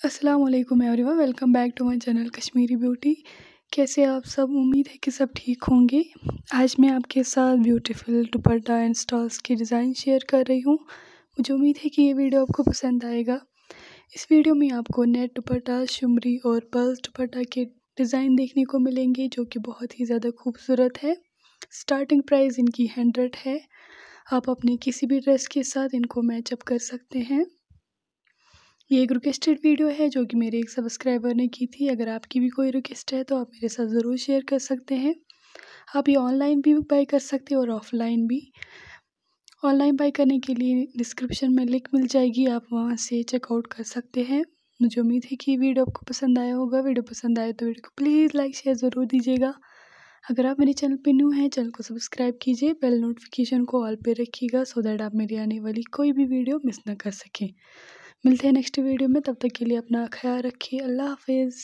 वालेकुम everyone welcome back to my channel Kashmiri beauty कैसे आप सब? उम्मीद है कि सब ठीक होंगे। आज मैं आपके साथ ब्यूटीफुल दुपट्टा एंड स्टॉल्स की डिज़ाइन शेयर कर रही हूँ। मुझे उम्मीद है कि ये वीडियो आपको पसंद आएगा। इस वीडियो में आपको नेट दुपट्टा शुमरी और पर्ल्स दुपट्टा के डिज़ाइन देखने को मिलेंगे, जो कि बहुत ही ज़्यादा खूबसूरत है। स्टार्टिंग प्राइस इनकी हंड्रेड है। आप अपने किसी भी ड्रेस के साथ इनको मैचअप कर सकते हैं। ये एक रिक्वेस्टेड वीडियो है जो कि मेरे एक सब्सक्राइबर ने की थी। अगर आपकी भी कोई रिक्वेस्ट है तो आप मेरे साथ ज़रूर शेयर कर सकते हैं। आप ये ऑनलाइन भी बाई कर सकते हैं और ऑफलाइन भी। ऑनलाइन बाई करने के लिए डिस्क्रिप्शन में लिंक मिल जाएगी, आप वहाँ से चेकआउट कर सकते हैं। मुझे उम्मीद है कि वीडियो आपको पसंद आया होगा। वीडियो पसंद आए तो वीडियो को प्लीज़ लाइक शेयर ज़रूर दीजिएगा। अगर आप मेरे चैनल पर न्यू हैं चैनल को सब्सक्राइब कीजिए। बेल नोटिफिकेशन को ऑल पे रखिएगा सो दैट आप मेरी आने वाली कोई भी वीडियो मिस ना कर सकें। मिलते हैं नेक्स्ट वीडियो में तब तक के लिए अपना ख्याल रखिए अल्लाह हाफिज़।